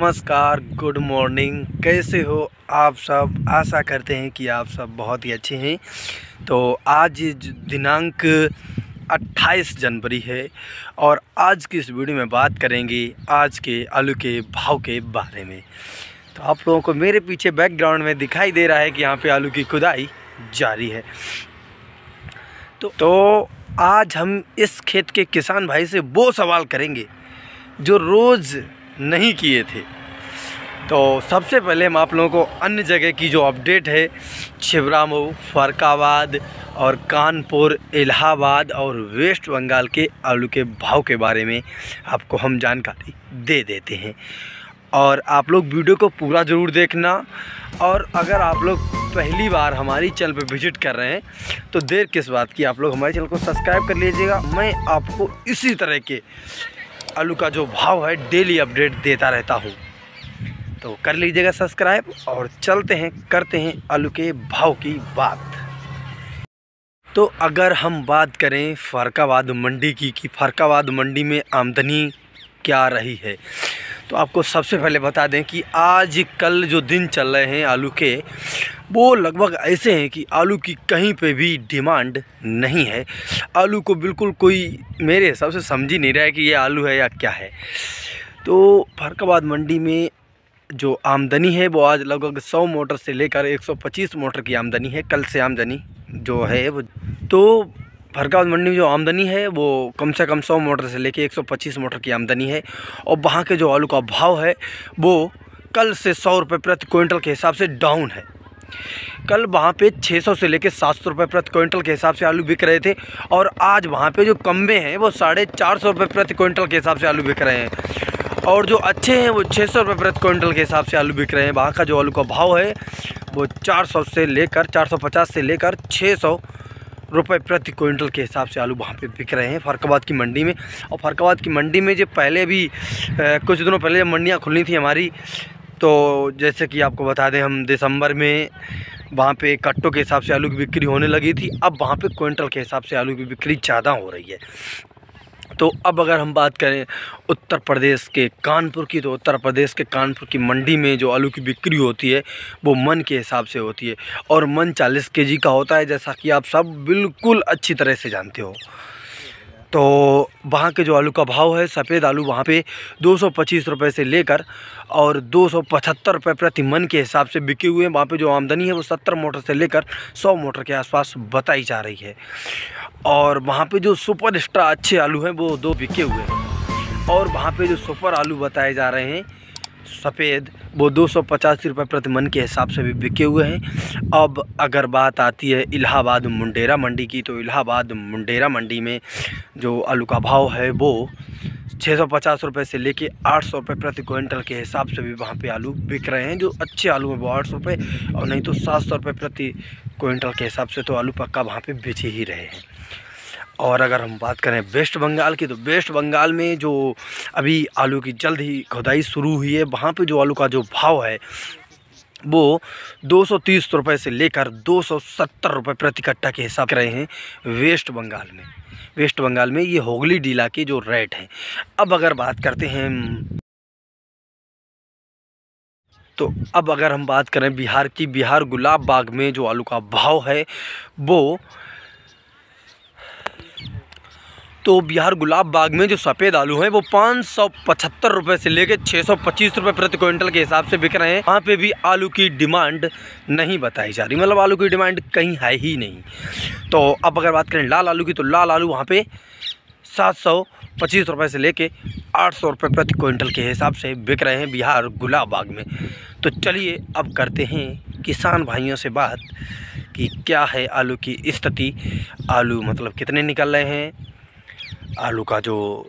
नमस्कार good morning कैसे हो आप सब? आशा करते हैं कि आप सब बहुत ही अच्छे हैं। तो आज दिनांक 28 जनवरी है और आज की इस वीडियो में बात करेंगे आज के आलू के भाव के बारे में। तो आप लोगों को मेरे पीछे बैकग्राउंड में दिखाई दे रहा है कि यहाँ पे आलू की खुदाई जारी है। तो तो आज हम इस खेत के किसान भाई से वो सवाल करेंगे, जो रोज़ नहीं किए थे। तो सबसे पहले हम आप लोगों को अन्य जगह की जो अपडेट है, छिबरामऊ, फरकाबाद और कानपुर, इलाहाबाद और वेस्ट बंगाल के आलू के भाव के बारे में आपको हम जानकारी दे देते हैं। और आप लोग वीडियो को पूरा ज़रूर देखना। और अगर आप लोग पहली बार हमारी चैनल पर विज़िट कर रहे हैं तो देर किस बात की? आप लोग हमारे चैनल को सब्सक्राइब कर लीजिएगा। मैं आपको इसी तरह के आलू का जो भाव है डेली अपडेट देता रहता हूँ। तो कर लीजिएगा सब्सक्राइब और चलते हैं, करते हैं आलू के भाव की बात। तो अगर हम बात करें फ़रकाबाद मंडी की, कि फ़रकाबाद मंडी में आमदनी क्या रही है? तो आपको सबसे पहले बता दें कि आज कल जो दिन चल रहे हैं आलू के, वो लगभग ऐसे हैं कि आलू की कहीं पे भी डिमांड नहीं है। आलू को बिल्कुल कोई मेरे हिसाब से समझ ही नहीं रहा है कि ये आलू है या क्या है। तो फ़रकाबाद मंडी में जो आमदनी है, वो आज लगभग 100 मोटर से लेकर 125 मोटर की आमदनी है, कल से आमदनी जो है वो। तो फरकाबाद मंडी में जो आमदनी है, वो कम से कम 100 मोटर से लेकर 125 मोटर की आमदनी है। और वहाँ के जो आलू का भाव है, वो कल से सौ रुपये प्रति क्विंटल के हिसाब से डाउन है। कल वहाँ पे 600 से लेकर सात सौ रुपये प्रति क्विंटल के हिसाब से आलू बिक रहे थे और आज वहाँ पे जो कम्बे हैं, वो साढ़े चार सौ रुपये प्रति क्विंटल के हिसाब से आलू बिक रहे हैं। और जो अच्छे हैं, वो छः सौ रुपये प्रति क्विंटल के हिसाब से आलू बिक रहे हैं। वहाँ का जो आलू का भाव है, वो चार सौ से लेकर, चार सौ पचास से लेकर छः सौ रुपये प्रति क्विंटल के हिसाब से आलू वहाँ पे बिक रहे हैं फ़रकाबाद की मंडी में। और फ़रकाबाद की मंडी में जो पहले भी आ, कुछ दिनों पहले जब मंडियाँ खुलनी थी हमारी तो जैसे कि आपको बता दें हम दिसंबर में वहाँ पे कट्टों के हिसाब से आलू की बिक्री होने लगी थी। अब वहाँ पे क्विंटल के हिसाब से आलू की बिक्री ज़्यादा हो रही है। तो अब अगर हम बात करें उत्तर प्रदेश के कानपुर की तो उत्तर प्रदेश के कानपुर की मंडी में जो आलू की बिक्री होती है, वो मन के हिसाब से होती है। और मन चालीस के का होता है, जैसा कि आप सब बिल्कुल अच्छी तरह से जानते हो। तो वहाँ के जो आलू का भाव है, सफ़ेद आलू वहाँ पे दो सौ पच्चीस रुपये से लेकर और दो सौ पचहत्तर रुपये प्रति मन के हिसाब से बिके हुए हैं। वहाँ पे जो आमदनी है, वो सत्तर मोटर से लेकर सौ मोटर के आसपास बताई जा रही है। और वहाँ पे जो सुपर एक्स्ट्रा अच्छे आलू हैं, वो दो बिके हुए हैं। और वहाँ पे जो सुपर आलू बताए जा रहे हैं, सफ़ेद, वो दो सौ पचासी रुपये प्रति मन के हिसाब से भी बिके हुए हैं। अब अगर बात आती है इलाहाबाद मुंडेरा मंडी की तो इलाहाबाद मुंडेरा मंडी में जो आलू का भाव है, वो छः सौ पचास रुपये से लेके आठ सौ रुपये प्रति क्विंटल के हिसाब से भी वहाँ पे आलू बिक रहे हैं। जो अच्छे आलू हैं, वो आठ सौ रुपये और नहीं तो सात सौ रुपये प्रति क्विंटल के हिसाब से तो आलू पक्का वहाँ पे बेच ही रहे हैं। और अगर हम बात करें वेस्ट बंगाल की तो वेस्ट बंगाल में जो अभी आलू की जल्द ही खुदाई शुरू हुई है, वहाँ पे जो आलू का जो भाव है, वो दो सौ तीस रुपये से लेकर दो सौ सत्तर रुपये प्रति कट्टा के हिसाब रहे हैं वेस्ट बंगाल में। वेस्ट बंगाल में ये होगली डीला के जो रेट हैं। अब अगर बात करते हैं तो अब अगर हम बात करें बिहार की, बिहार गुलाब बाग में जो आलू का भाव है, वो तो बिहार गुलाब बाग में जो सफ़ेद आलू हैं, वो पाँच सौ पचहत्तर रुपये से लेकर छः सौ पच्चीस रुपये प्रति क्विंटल के हिसाब से बिक रहे हैं। वहाँ पे भी आलू की डिमांड नहीं बताई जा रही। मतलब आलू की डिमांड कहीं है ही नहीं। तो अब अगर बात करें लाल आलू की तो लाल आलू वहाँ पे सात सौ पच्चीस रुपये से लेके आठ सौ रुपये प्रति क्विंटल के हिसाब से बिक रहे हैं बिहार गुलाब बाग में। तो चलिए अब करते हैं किसान भाइयों से बात कि क्या है आलू की स्थिति। आलू मतलब कितने निकल रहे हैं? आलू का जो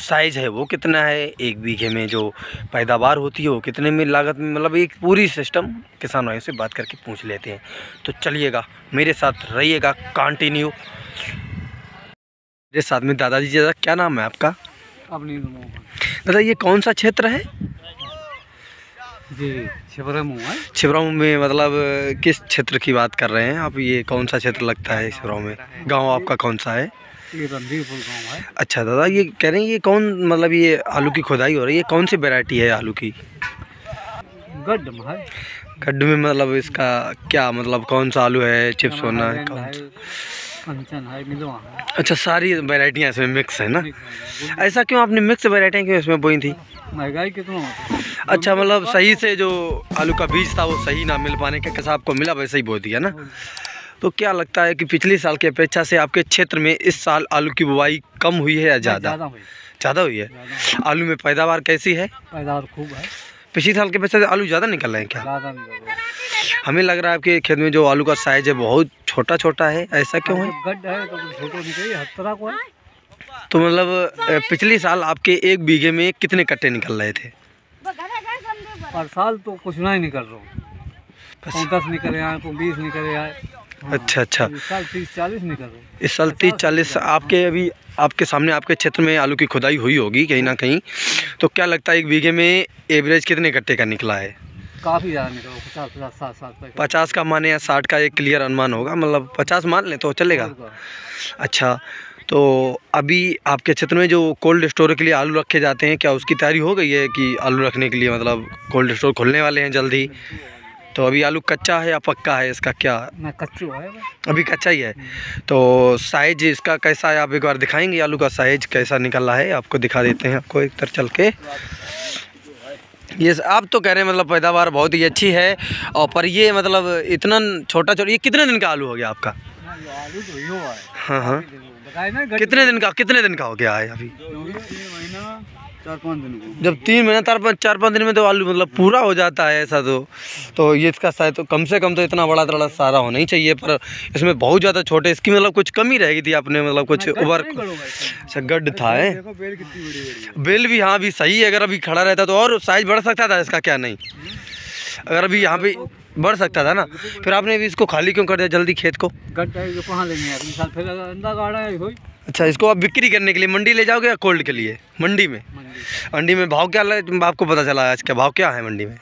साइज़ है वो कितना है? एक बीघे में जो पैदावार होती है वो कितने में लागत में? मतलब एक पूरी सिस्टम किसान भाइयों से बात करके पूछ लेते हैं। तो चलिएगा मेरे साथ रहिएगा कंटिन्यू मेरे साथ में दादाजी दादा क्या नाम है आपका? दादा ये कौन सा क्षेत्र है? जी है। में मतलब किस क्षेत्र की बात कर रहे हैं आप? ये कौन सा क्षेत्र लगता है छिबराऊ में? गाँव आपका कौन सा है? ये रणधीरपुर गाँव है अच्छा दादा ये कह रहे हैं ये कौन मतलब ये आलू की खुदाई हो रही है? कौन सी वेराइटी है आलू की? गड्ढ में है। गड्ढे में मतलब इसका क्या मतलब कौन सा आलू है चिप्स होना है कौन सा? अच्छा सारी वेराइटियाँ इसमें मिक्स है ना? ऐसा क्यों आपने मिक्स वैरायटियाँ क्यों इसमें बोई थी? महँगाई कितना अच्छा मतलब सही से जो आलू का बीज था वो सही ना मिल पाने के कैसा आपको मिला वैसे ही बो दिया ना? तो क्या लगता है कि पिछले साल की अपेक्षा से आपके क्षेत्र में इस साल आलू की बुआई कम हुई है या ज़्यादा? ज़्यादा हुई। है? आलू में पैदावार कैसी है? पैदावार खूब है। पिछले साल के अपेक्षा से आलू ज़्यादा निकल रहे हैं क्या? हमें लग रहा है आपके खेत में जो आलू का साइज़ है बहुत छोटा छोटा है ऐसा क्यों है गड्ढ है तो छोटे निकले को है। तो मतलब पिछले साल आपके एक बीघे में कितने कट्टे निकल रहे थे? हर साल तो कुछ ना ही निकल रहा हूँ। दस निकले आए को बीस निकले आए हाँ, अच्छा, अच्छा। इस साल तीस चालीस निकल रहे इस साल तीस चालीस आपके अभी आपके सामने आपके क्षेत्र में आलू की खुदाई हुई होगी कहीं ना कहीं। तो क्या लगता है एक बीघे में एवरेज कितने कट्टे का निकला है? काफ़ी ज़्यादा निकल पचास पचास साठ साठ पचास का माने या साठ का एक क्लियर अनुमान होगा मतलब पचास मान लें तो चलेगा। अच्छा तो अभी आपके क्षेत्र में जो कोल्ड स्टोर के लिए आलू रखे जाते हैं क्या उसकी तैयारी हो गई है कि आलू रखने के लिए मतलब कोल्ड स्टोर खुलने वाले हैं जल्दी तो अभी आलू कच्चा है या पक्का है इसका क्या? ना कच्चो है अभी कच्चा ही है। तो साइज़ इसका कैसा है आप एक बार दिखाएँगे आलू का साइज़ कैसा निकल रहा है आपको दिखा देते हैं आपको एक तरह चल के। ये आप तो कह रहे हैं मतलब पैदावार बहुत ही अच्छी है और पर ये मतलब इतना छोटा छोटा ये कितने दिन का आलू हो गया आपका? आलू तो हाँ हाँ। कितने दिन का कितने दिन का हो गया है अभी? चार पाँच दिन को। जब तीन महीना चार पाँच चार पाँच दिन में तो आलू मतलब पूरा हो जाता है ऐसा तो। तो ये इसका शायद तो कम से कम तो इतना बड़ा तड़ा सारा होना ही चाहिए पर इसमें बहुत ज़्यादा छोटे इसकी मतलब कुछ कमी रहेगी थी आपने मतलब कुछ उबर। अच्छा गड्ढ था है? बेल बड़ी है। भी भी सही है अगर अभी खड़ा रहता तो और साइज़ बढ़ सकता था इसका क्या नहीं? अगर अभी यहाँ पे बढ़ सकता था ना फिर आपने अभी इसको खाली क्यों कर दिया जल्दी खेत को? गड्ढा है? कहाँ लेंगे अच्छा इसको आप बिक्री करने के लिए मंडी ले जाओगे या कोल्ड के लिए? मंडी में? मंडी। में भाव क्या लगे आपको पता चला आज का भाव क्या है मंडी में?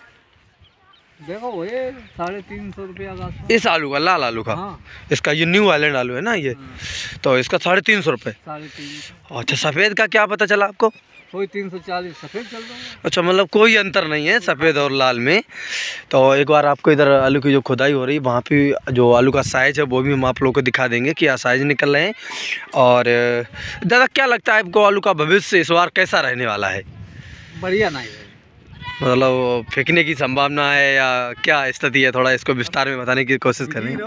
देखो ये साढ़े तीन सौ रुपये इस आलू का लाल आलू का? हाँ। इसका ये न्यू आइलैंड आलू है ना ये? हाँ, तो इसका साढ़े तीन सौ रुपये अच्छा सफ़ेद का क्या पता चला आपको? कोई तीन सौ चालीस सफ़ेद चल रहा है। अच्छा मतलब कोई अंतर नहीं है सफ़ेद और लाल में। तो एक बार आपको इधर आलू की जो खुदाई हो रही है वहाँ पे जो आलू का साइज़ है वो भी हम आप लोगों को दिखा देंगे कि क्या साइज़ निकल रहे हैं। और दादा क्या लगता है आपको आलू का भविष्य इस बार कैसा रहने वाला है? बढ़िया नहीं है। मतलब फेंकने की संभावना है या क्या स्थिति है? थोड़ा इसको विस्तार में बताने की कोशिश करें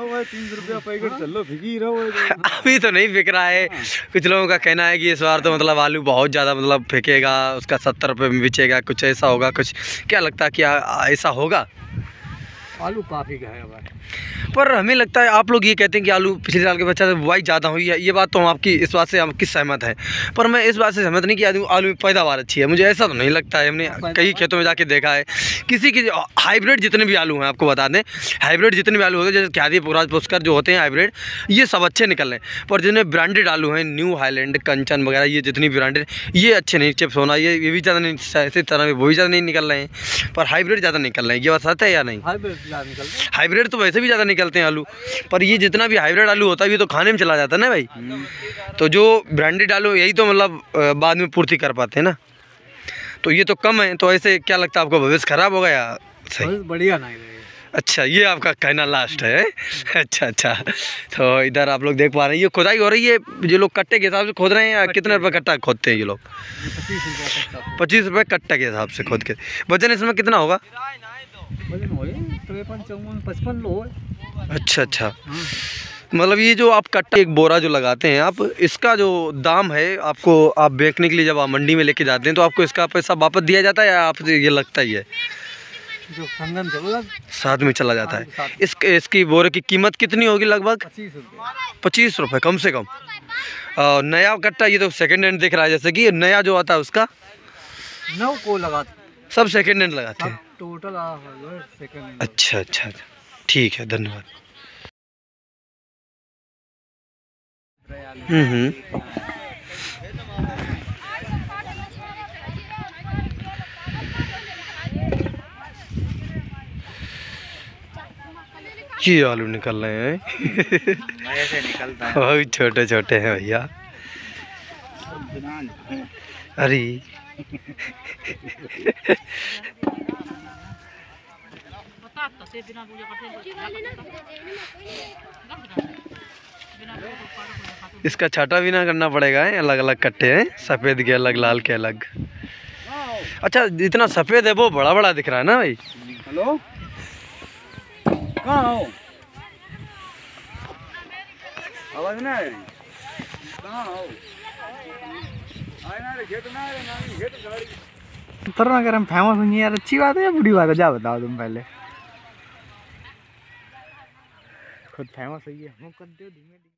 अभी तो नहीं फेंक रहा है। कुछ लोगों का कहना है कि इस बार तो मतलब आलू बहुत ज़्यादा मतलब फेंकेगा उसका सत्तर रुपये में बिचेगा कुछ ऐसा होगा कुछ क्या लगता है कि ऐसा होगा? आलू काफ़ी गया भाई। पर हमें लगता है आप लोग ये कहते हैं कि आलू पिछले साल के बच्चा से बुआई ज़्यादा हुई है। ये बात तो हम आपकी इस बात से हम किस सहमत है? पर मैं इस बात से सहमत नहीं कि आलू में पैदावार अच्छी है। मुझे ऐसा तो नहीं लगता है। हमने कई खेतों में जाके देखा है। किसी की हाइब्रिड जितने भी आलू हैं आपको बता दें हाइब्रिड जितने भी आलू होते हैं जैसे ख्याति पुराज पुष्कर जो होते हैं हाइब्रिड ये सब अच्छे निकल रहे हैं। पर जितने ब्रांडेड आलू हैं न्यू हाईलैंड कंचन वगैरह ये जितनी ब्रांडेड ये अच्छे नहीं चिप्स होना ये ये भी ज़्यादा नहीं इसी तरह वो भी ज़्यादा नहीं निकल रहे हैं। पर हाइब्रिड ज़्यादा निकल रहे हैं। ये बात सच है या नहीं? हाइब्रिड तो वैसे भी ज़्यादा निकलते हैं आलू पर ये जितना भी हाइब्रिड आलू होता है ये तो खाने में चला जाता है ना भाई? तो जो ब्रांडेड आलू यही तो मतलब बाद में पूर्ति कर पाते हैं ना? तो ये तो कम है तो ऐसे क्या लगता है आपको भविष्य खराब होगा या सही? बढ़िया रहे। अच्छा ये आपका कहना लास्ट है। अच्छा अच्छा। तो इधर आप लोग देख पा रहे हैं ये खुदाई हो रही है जो लोग कट्टे के हिसाब से खोद रहे हैं या कितने रुपये कट्टा खोदते हैं ये लोग? पच्चीस रुपया कट्टा। के हिसाब से खोद के। वज़न इसमें कितना होगा? वज़न तिरपन चौवन पचपन लो अच्छा अच्छा। हाँ। मतलब ये जो आप कट्टा एक बोरा जो लगाते हैं आप इसका जो दाम है आपको आप बेचने के लिए जब आप मंडी में लेके जाते हैं तो आपको इसका पैसा वापस दिया जाता है या आप ये लगता ही है? जो संगम साथ में चला जाता है साथ इस इसकी बोरे की कीमत कितनी होगी लगभग? पच्चीस रुपया रुपये कम से कम। और नया कट्टा ये तो सेकंड हैंड दिख रहा है जैसे कि नया जो आता है उसका? नौ को लगाते सब सेकंड हैंड लगाते हैं। टोटल सेकंड अच्छा अच्छा अच्छा। ठीक है धन्यवाद। हम्म हम्म। ये आलू निकल रहे हैं। ऐसे निकलता बहुत छोटे छोटे हैं भैया। अरे। इसका छाटा भी ना करना पड़ेगा है? अलग अलग कट्टे हैं? सफ़ेद के अलग लाल के अलग। अच्छा इतना सफ़ेद है वो बड़ा बड़ा दिख रहा है ना भाई? हेलो? कहाँ हो? आवाज़ ना आ रही। कहाँ हो? आए ना रे खेत ना आ रहे ना खेत गाड़ी। उतरना अगर हम फ़ेमस होंगे यार अच्छी बात है या बुरी बात है? जा बताओ तुम पहले। คดแพงว่าซื้อมันก็เดือดดีไม่ดี